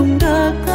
adia lunggakan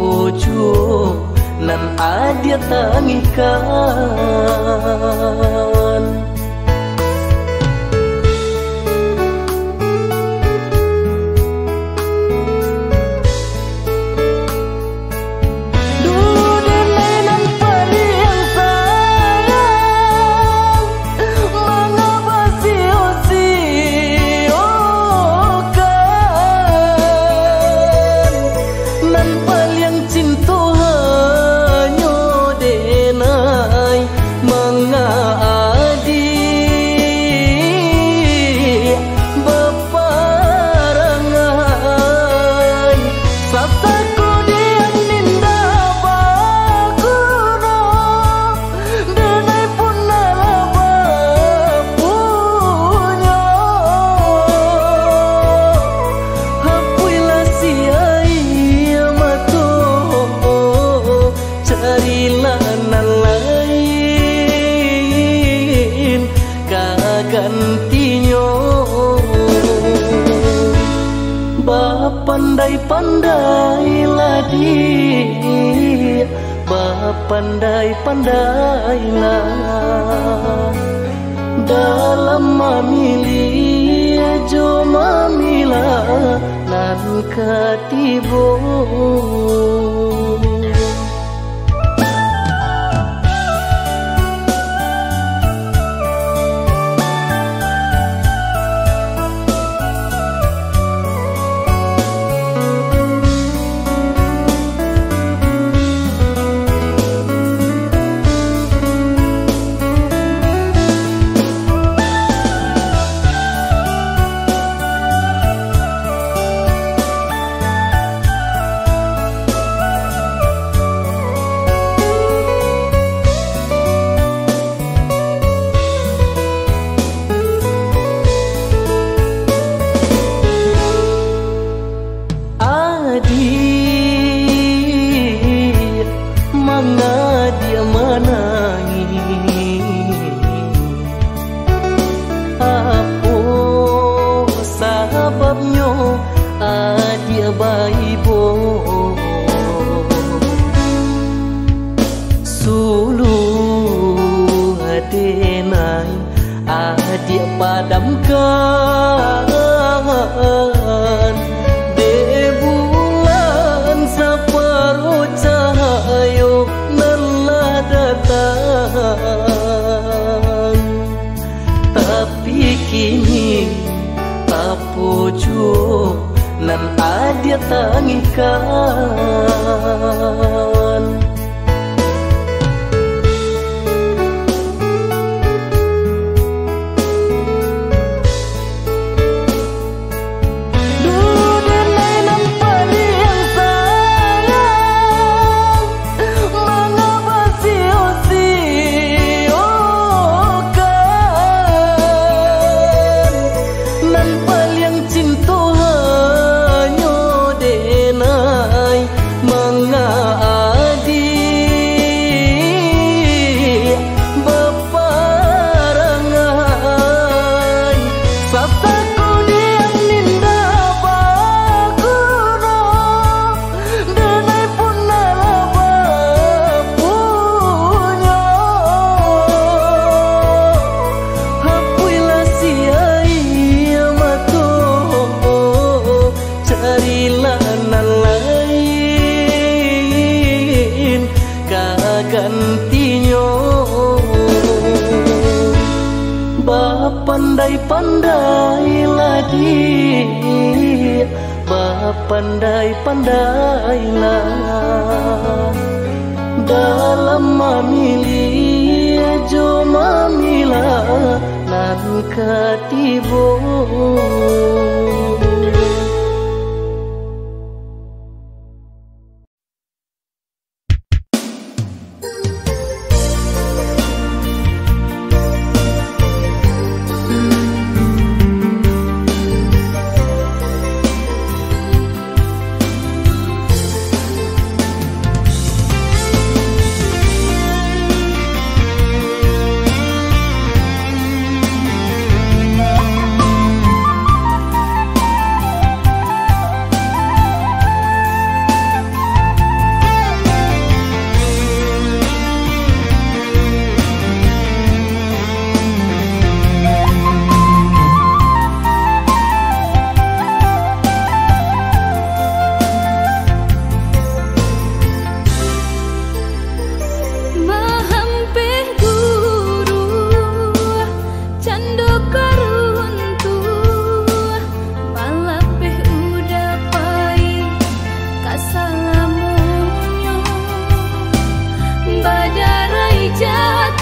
pucuk nan adia tangih kau pandailah. Dalam memilih jo mamilah nan katibo 感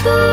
Bye.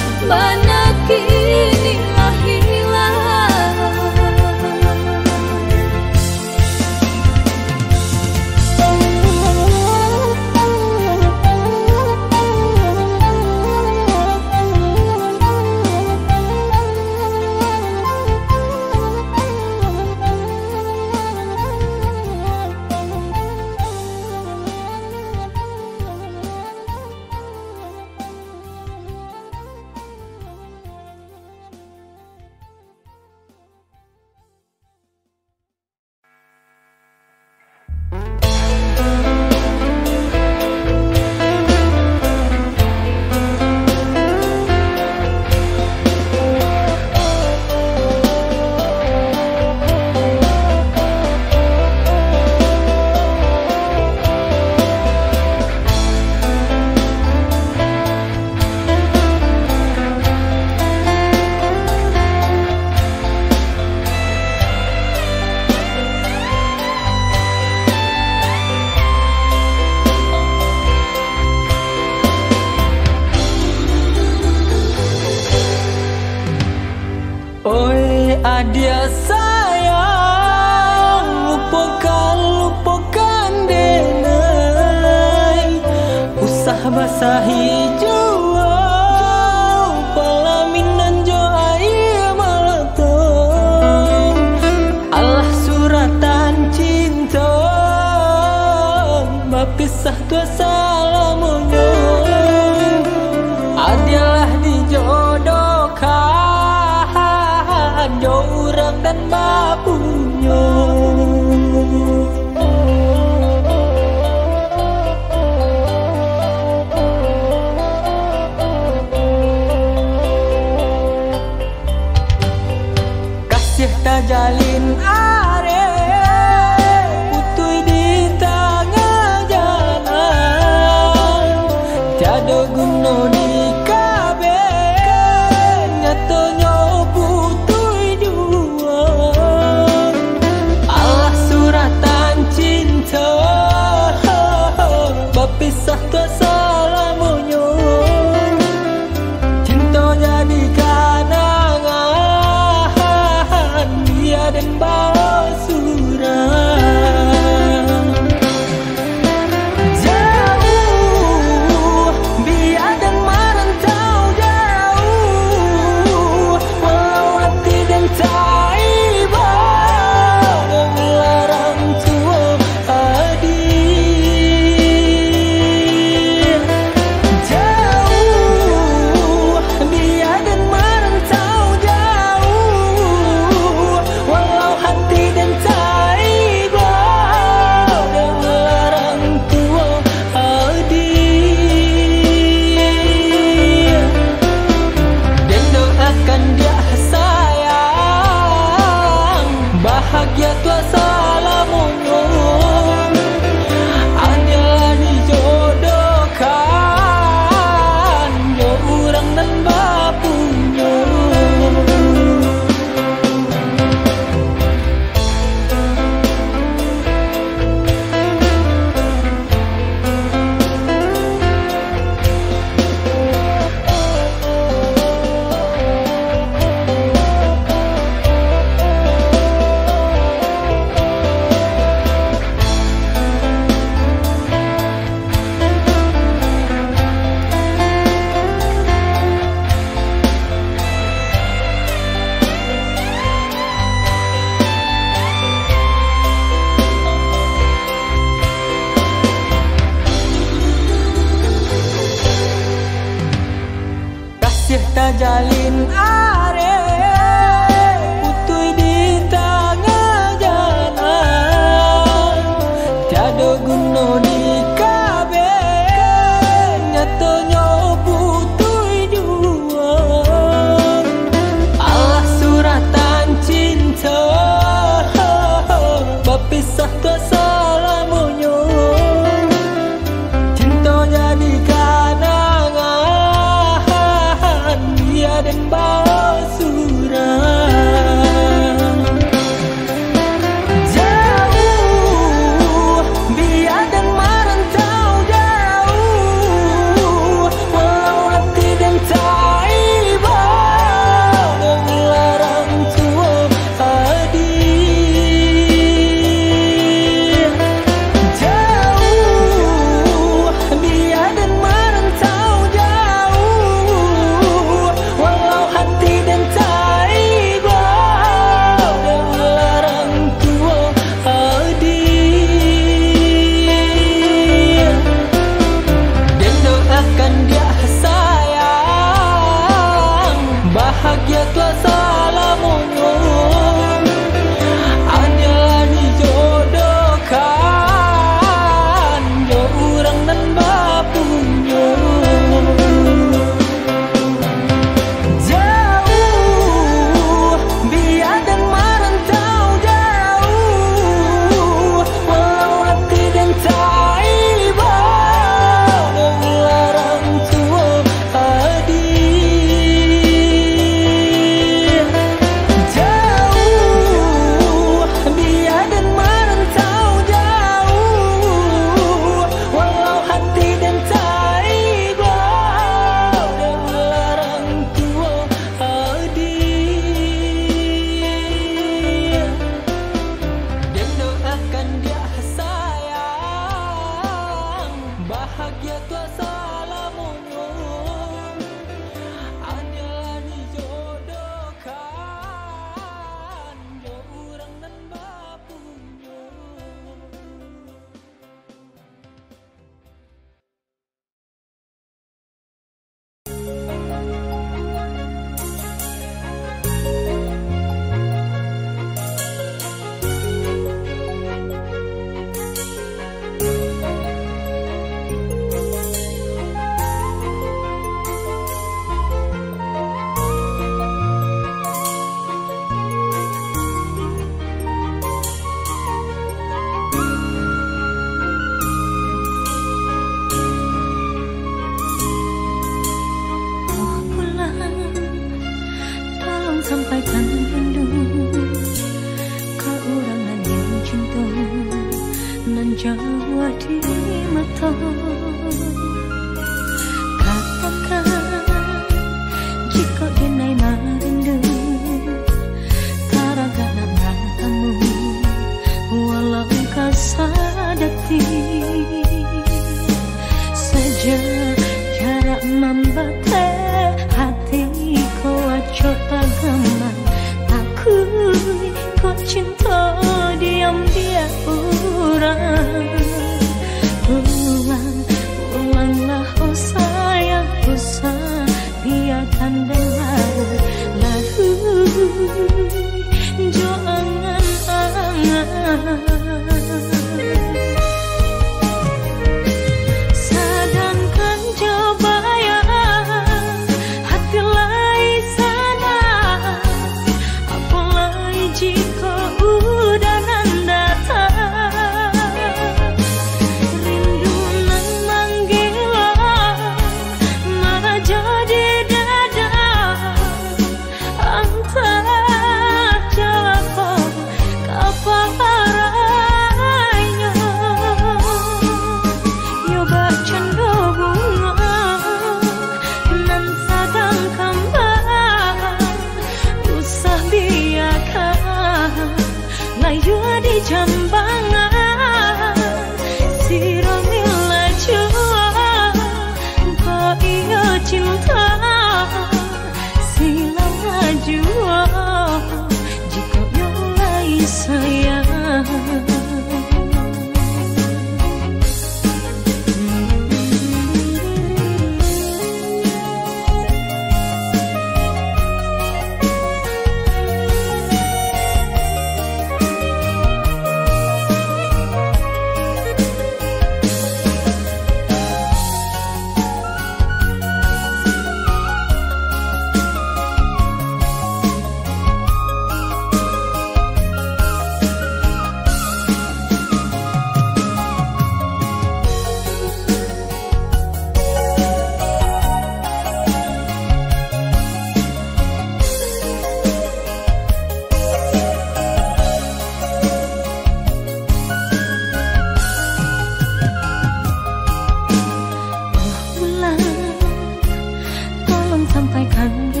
心肺强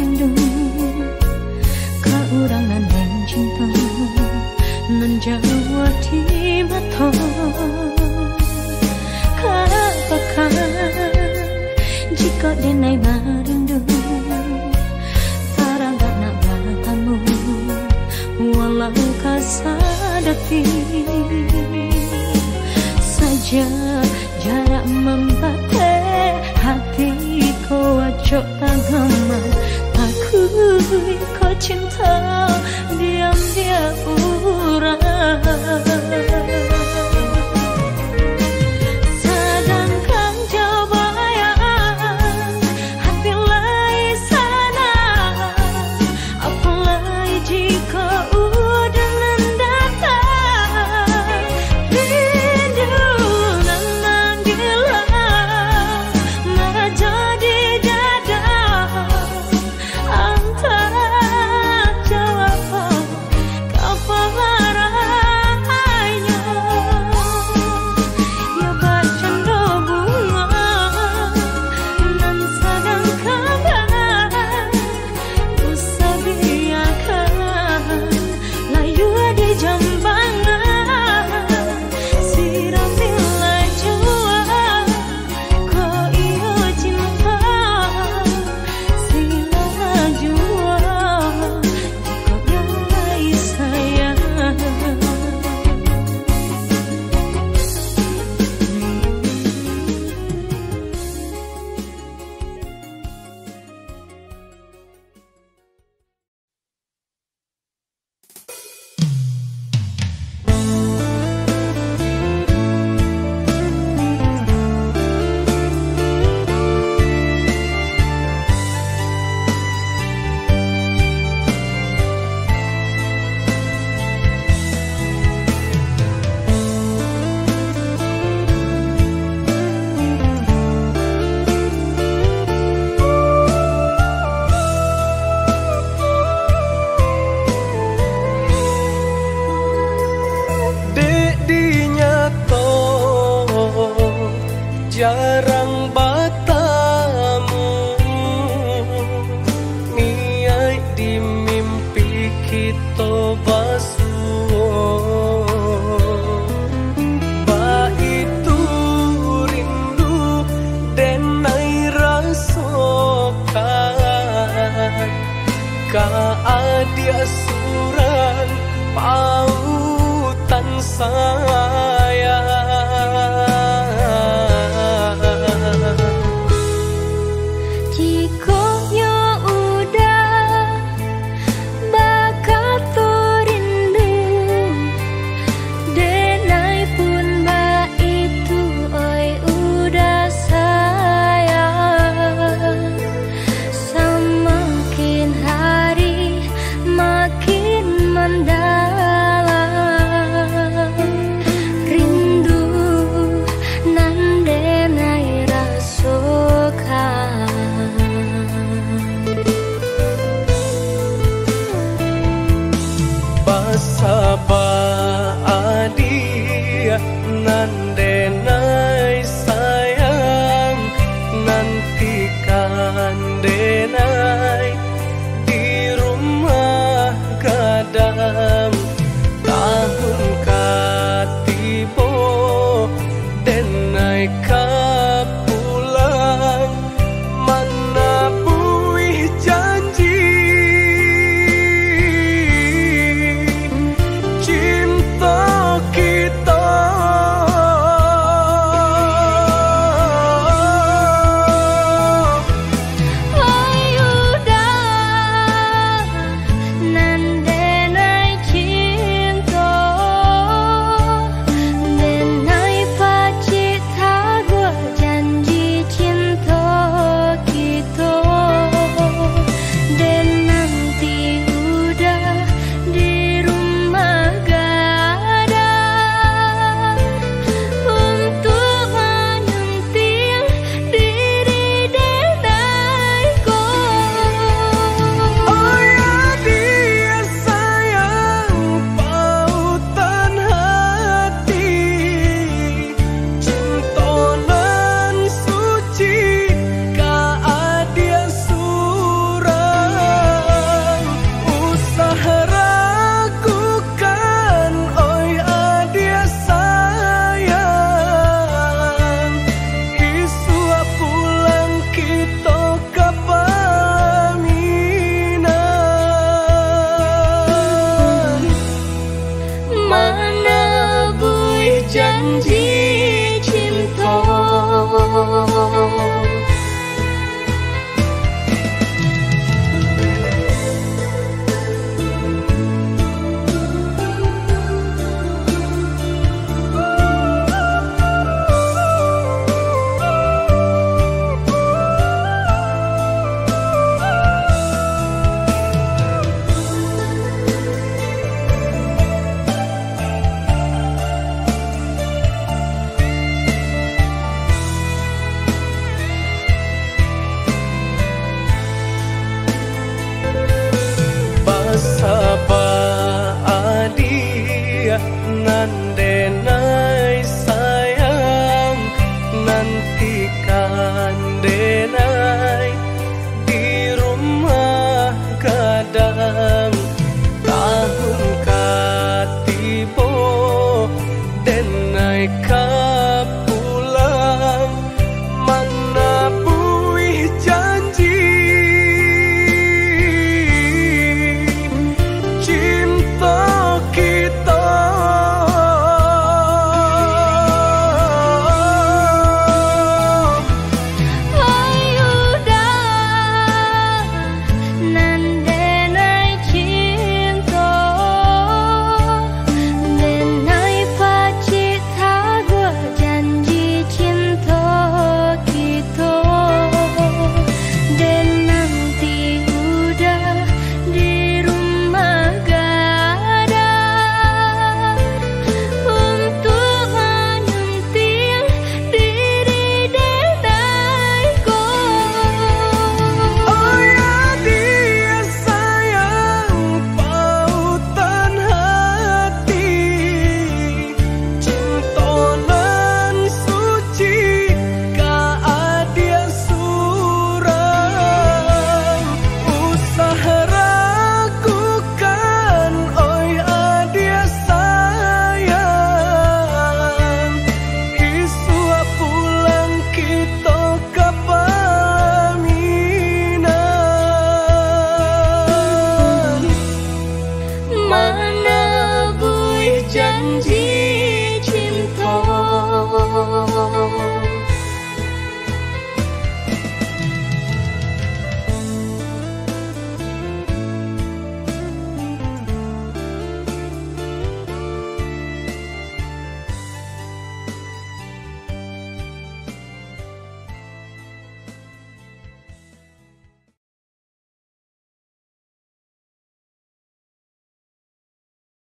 ka adia suran pautan sa